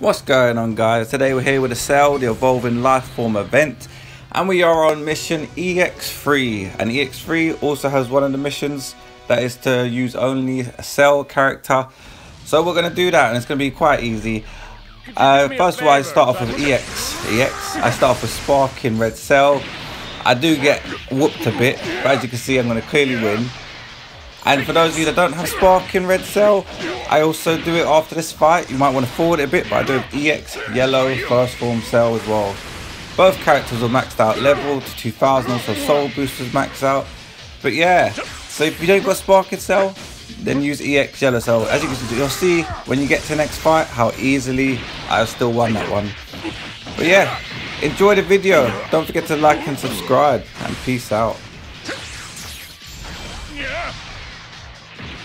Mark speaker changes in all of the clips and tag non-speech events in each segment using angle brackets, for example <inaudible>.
Speaker 1: What's going on guys? Today we're here with the Cell, the Evolving Lifeform event and we are on mission EX3 and EX3 also has one of the missions that is to use only a Cell character so we're going to do that and it's going to be quite easy. Uh, first of all I start off with EX, EX, I start off with Sparking Red Cell. I do get whooped a bit but as you can see I'm going to clearly win. And for those of you that don't have Sparking Red Cell, I also do it after this fight. You might want to forward it a bit, but I do have EX, Yellow, First Form Cell as well. Both characters are maxed out level to 2000, also Soul Boosters max out. But yeah, so if you don't got Sparking Cell, then use EX Yellow Cell. As you can see, you'll see when you get to the next fight how easily I've still won that one. But yeah, enjoy the video. Don't forget to like and subscribe, and peace out.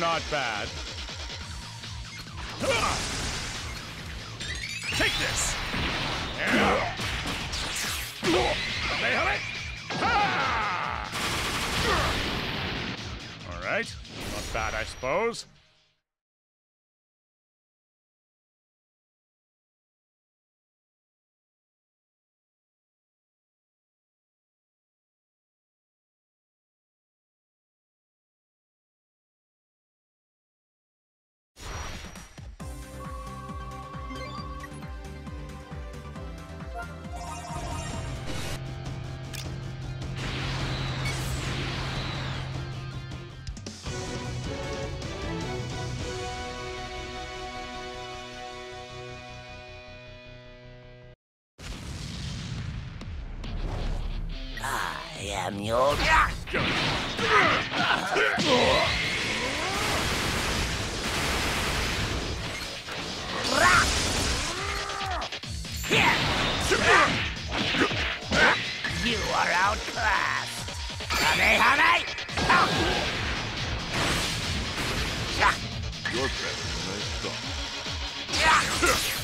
Speaker 2: Not bad. Take this! Alright, not bad, I suppose.
Speaker 3: Your... You are outclassed. Kamehame!
Speaker 2: Your presence may <laughs>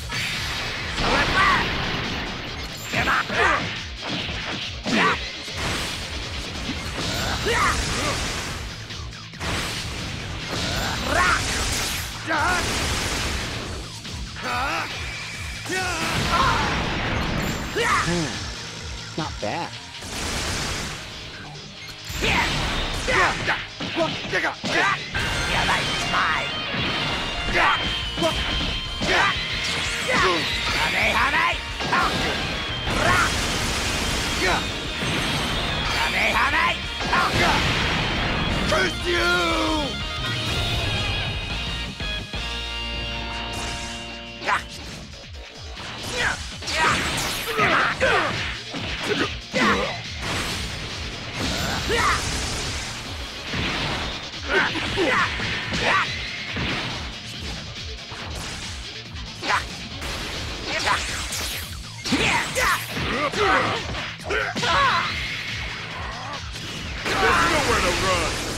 Speaker 4: Not bad.
Speaker 3: Your life's mine.
Speaker 2: There's nowhere to run!